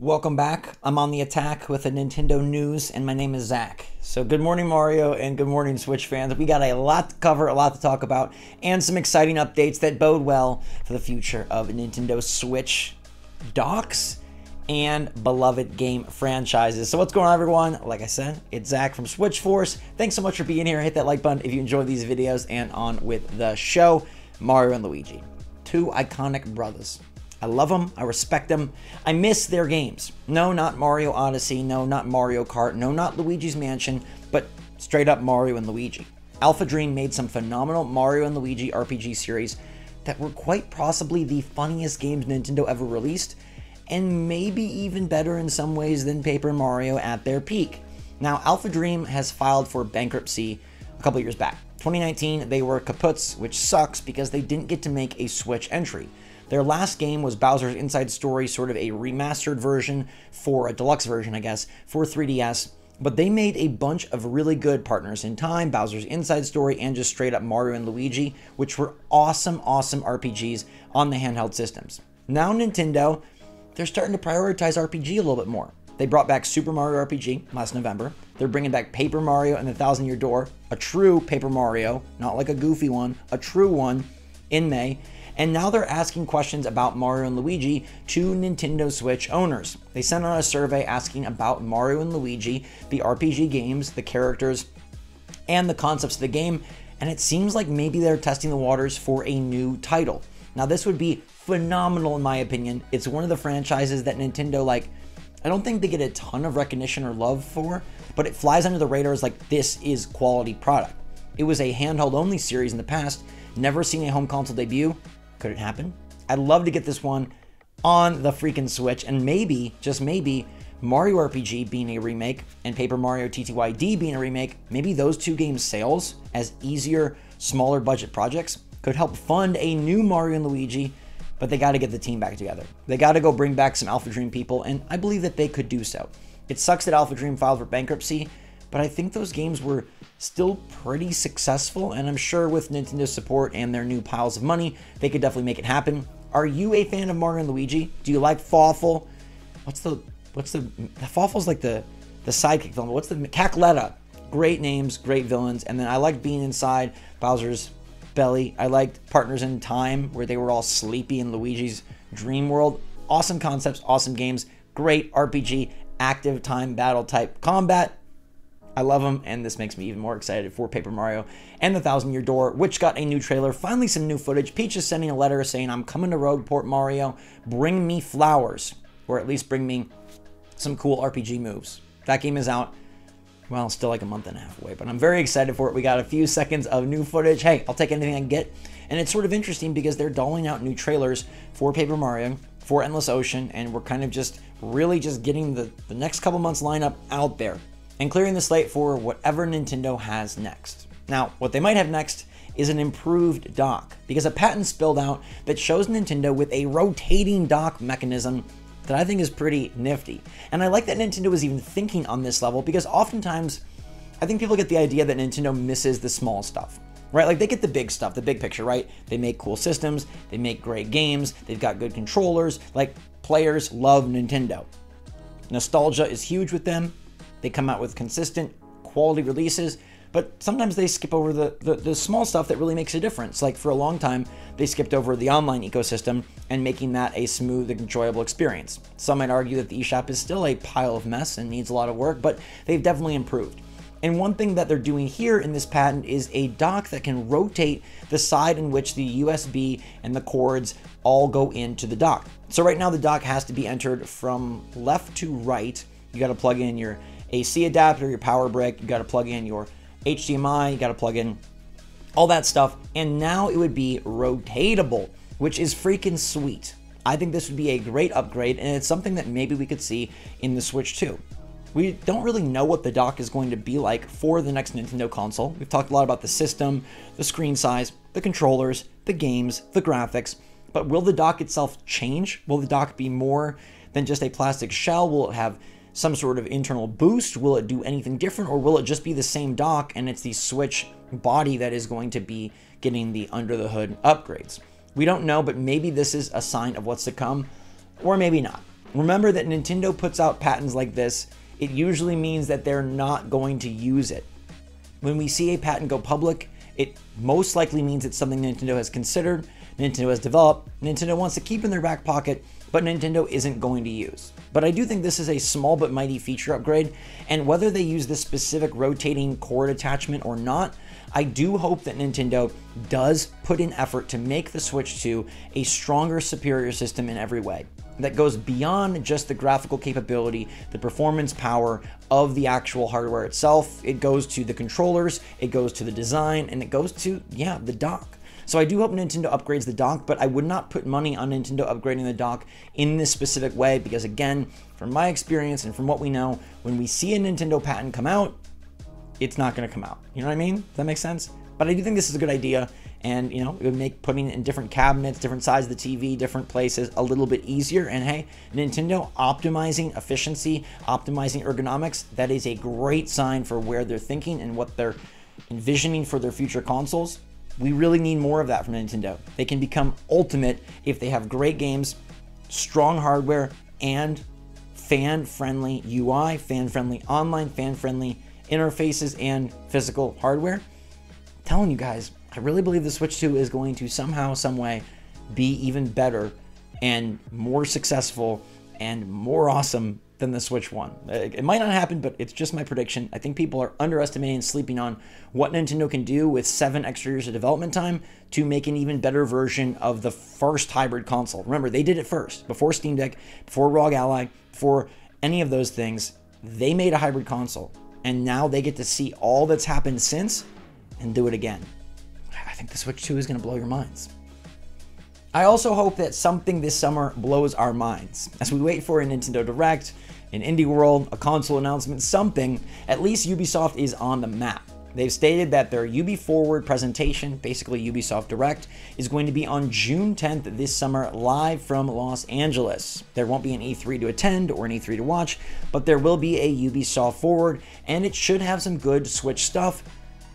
Welcome back. I'm on the attack with the Nintendo news, and my name is Zach. So, good morning, Mario, and good morning, Switch fans. We got a lot to cover, a lot to talk about, and some exciting updates that bode well for the future of Nintendo Switch docks and beloved game franchises. So, what's going on, everyone? Like I said, it's Zach from Switch Force. Thanks so much for being here. Hit that like button if you enjoy these videos, and on with the show Mario and Luigi, two iconic brothers. I love them. I respect them. I miss their games. No, not Mario Odyssey. No, not Mario Kart. No, not Luigi's Mansion, but straight up Mario and Luigi. Alpha Dream made some phenomenal Mario and Luigi RPG series that were quite possibly the funniest games Nintendo ever released, and maybe even better in some ways than Paper Mario at their peak. Now, Alpha Dream has filed for bankruptcy a couple years back. 2019, they were kaputs, which sucks because they didn't get to make a Switch entry. Their last game was Bowser's Inside Story, sort of a remastered version for a deluxe version, I guess, for 3DS. But they made a bunch of really good Partners in Time, Bowser's Inside Story, and just straight up Mario and Luigi, which were awesome, awesome RPGs on the handheld systems. Now, Nintendo, they're starting to prioritize RPG a little bit more. They brought back Super Mario RPG last November. They're bringing back Paper Mario and the Thousand Year Door, a true Paper Mario, not like a goofy one, a true one in May and now they're asking questions about Mario and Luigi to Nintendo Switch owners. They sent out a survey asking about Mario and Luigi, the RPG games, the characters, and the concepts of the game, and it seems like maybe they're testing the waters for a new title. Now, this would be phenomenal in my opinion. It's one of the franchises that Nintendo, like, I don't think they get a ton of recognition or love for, but it flies under the radar as like this is quality product. It was a handheld only series in the past, never seen a home console debut, could it happen? I'd love to get this one on the freaking Switch, and maybe, just maybe, Mario RPG being a remake and Paper Mario TTYD being a remake, maybe those two games' sales as easier, smaller budget projects could help fund a new Mario and Luigi, but they got to get the team back together. They got to go bring back some Alpha Dream people, and I believe that they could do so. It sucks that Alpha Dream filed for bankruptcy, but I think those games were still pretty successful, and I'm sure with Nintendo's support and their new piles of money, they could definitely make it happen. Are you a fan of Mario and Luigi? Do you like Fawful? What's the what's the Fawful's like the the sidekick villain? What's the Cackletta? Great names, great villains, and then I like being inside Bowser's belly. I liked Partners in Time, where they were all sleepy in Luigi's dream world. Awesome concepts, awesome games, great RPG, active time battle type combat I love them, and this makes me even more excited for Paper Mario and the Thousand Year Door, which got a new trailer, finally some new footage. Peach is sending a letter saying, I'm coming to Rogueport Mario, bring me flowers, or at least bring me some cool RPG moves. That game is out, well, still like a month and a half away, but I'm very excited for it. We got a few seconds of new footage. Hey, I'll take anything I can get. And it's sort of interesting because they're doling out new trailers for Paper Mario, for Endless Ocean, and we're kind of just really just getting the, the next couple months lineup out there and clearing the slate for whatever Nintendo has next. Now, what they might have next is an improved dock, because a patent spilled out that shows Nintendo with a rotating dock mechanism that I think is pretty nifty. And I like that Nintendo was even thinking on this level because oftentimes I think people get the idea that Nintendo misses the small stuff. Right? Like they get the big stuff, the big picture, right? They make cool systems, they make great games, they've got good controllers. Like players love Nintendo. Nostalgia is huge with them. They come out with consistent quality releases, but sometimes they skip over the, the, the, small stuff that really makes a difference. Like for a long time, they skipped over the online ecosystem and making that a smooth and enjoyable experience. Some might argue that the eShop is still a pile of mess and needs a lot of work, but they've definitely improved. And one thing that they're doing here in this patent is a dock that can rotate the side in which the USB and the cords all go into the dock. So right now the dock has to be entered from left to right. You got to plug in your AC adapter, your power brick, you got to plug in your HDMI, you got to plug in all that stuff. And now it would be rotatable, which is freaking sweet. I think this would be a great upgrade, and it's something that maybe we could see in the Switch 2. We don't really know what the dock is going to be like for the next Nintendo console. We've talked a lot about the system, the screen size, the controllers, the games, the graphics, but will the dock itself change? Will the dock be more than just a plastic shell? Will it have some sort of internal boost? Will it do anything different, or will it just be the same dock and it's the Switch body that is going to be getting the under the hood upgrades? We don't know, but maybe this is a sign of what's to come, or maybe not. Remember that Nintendo puts out patents like this, it usually means that they're not going to use it. When we see a patent go public, it most likely means it's something Nintendo has considered, Nintendo has developed, Nintendo wants to keep in their back pocket, but Nintendo isn't going to use. But I do think this is a small but mighty feature upgrade, and whether they use this specific rotating cord attachment or not, I do hope that Nintendo does put in effort to make the Switch 2 a stronger, superior system in every way that goes beyond just the graphical capability, the performance power of the actual hardware itself. It goes to the controllers, it goes to the design, and it goes to, yeah, the dock. So I do hope Nintendo upgrades the dock, but I would not put money on Nintendo upgrading the dock in this specific way because, again, from my experience and from what we know, when we see a Nintendo patent come out, it's not going to come out. You know what I mean? Does that make sense? But I do think this is a good idea, and you know, it would make putting it in different cabinets, different sides of the TV, different places a little bit easier. And hey, Nintendo optimizing efficiency, optimizing ergonomics, that is a great sign for where they're thinking and what they're envisioning for their future consoles. We really need more of that from Nintendo. They can become ultimate if they have great games, strong hardware, and fan friendly UI, fan friendly online, fan friendly interfaces, and physical hardware. I'm telling you guys, I really believe the Switch 2 is going to somehow, some way be even better and more successful and more awesome than the Switch 1. It might not happen, but it's just my prediction. I think people are underestimating and sleeping on what Nintendo can do with seven extra years of development time to make an even better version of the first hybrid console. Remember, they did it first, before Steam Deck, before ROG Ally, before any of those things. They made a hybrid console, and now they get to see all that's happened since and do it again. I think the Switch 2 is going to blow your minds. I also hope that something this summer blows our minds. As we wait for a Nintendo Direct, an Indie World, a console announcement, something, at least Ubisoft is on the map. They've stated that their Ubi Forward presentation, basically Ubisoft Direct, is going to be on June 10th this summer live from Los Angeles. There won't be an E3 to attend or an E3 to watch, but there will be a Ubisoft Forward, and it should have some good Switch stuff,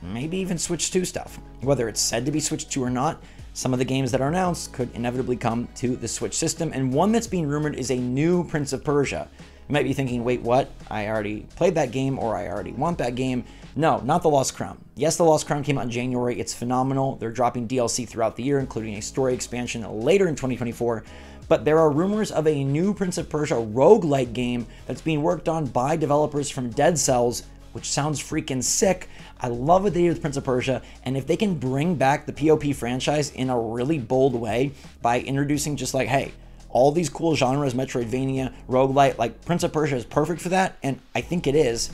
maybe even Switch 2 stuff. Whether it's said to be Switch 2 or not, some of the games that are announced could inevitably come to the Switch system, and one that's being rumored is a new Prince of Persia. You might be thinking, wait, what? I already played that game or I already want that game. No, not The Lost Crown. Yes, The Lost Crown came out in January. It's phenomenal. They're dropping DLC throughout the year, including a story expansion later in 2024. But there are rumors of a new Prince of Persia roguelike game that's being worked on by developers from Dead Cells, which sounds freaking sick. I love what they did with Prince of Persia, and if they can bring back the POP franchise in a really bold way by introducing just like, hey, all these cool genres, Metroidvania, roguelite, like Prince of Persia is perfect for that, and I think it is.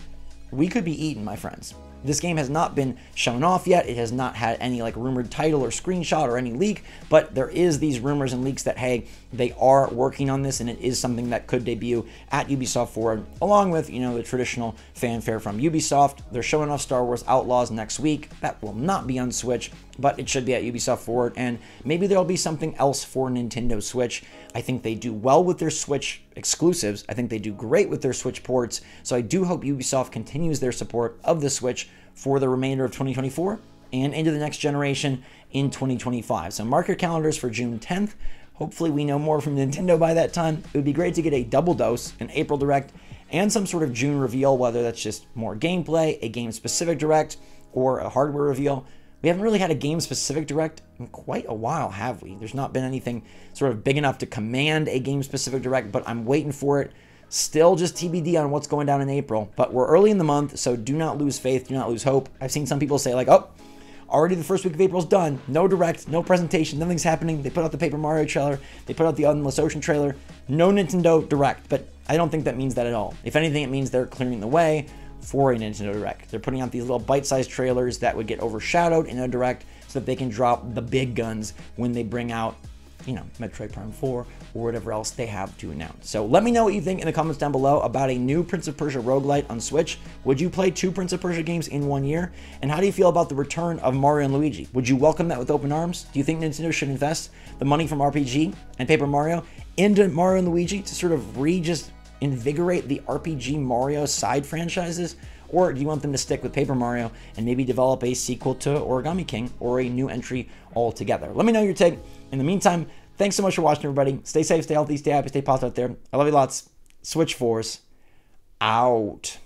We could be eaten, my friends. This game has not been shown off yet. It has not had any like rumored title or screenshot or any leak, but there is these rumors and leaks that hey, they are working on this and it is something that could debut at Ubisoft Forward along with, you know, the traditional fanfare from Ubisoft. They're showing off Star Wars Outlaws next week. That will not be on Switch, but it should be at Ubisoft Forward and maybe there'll be something else for Nintendo Switch. I think they do well with their Switch exclusives. I think they do great with their Switch ports. So I do hope Ubisoft continues their support of the Switch for the remainder of 2024 and into the next generation in 2025. So mark your calendars for June 10th. Hopefully, we know more from Nintendo by that time. It would be great to get a double dose, an April Direct, and some sort of June reveal, whether that's just more gameplay, a game specific Direct, or a hardware reveal. We haven't really had a game specific Direct in quite a while, have we? There's not been anything sort of big enough to command a game specific Direct, but I'm waiting for it. Still just TBD on what's going down in April, but we're early in the month, so do not lose faith, do not lose hope. I've seen some people say, like, oh, already the first week of April's done. No direct, no presentation, nothing's happening. They put out the Paper Mario trailer, they put out the Endless Ocean trailer. No Nintendo Direct, but I don't think that means that at all. If anything, it means they're clearing the way for a Nintendo Direct. They're putting out these little bite-sized trailers that would get overshadowed in a Direct so that they can drop the big guns when they bring out you know, Metroid Prime 4 or whatever else they have to announce. So let me know what you think in the comments down below about a new Prince of Persia roguelite on Switch. Would you play two Prince of Persia games in one year? And how do you feel about the return of Mario and Luigi? Would you welcome that with open arms? Do you think Nintendo should invest the money from RPG and Paper Mario into Mario and Luigi to sort of re just invigorate the RPG Mario side franchises? Or do you want them to stick with Paper Mario and maybe develop a sequel to Origami King or a new entry altogether? Let me know your take. In the meantime, Thanks so much for watching, everybody. Stay safe, stay healthy, stay happy, stay positive out there. I love you lots. Switch Force out.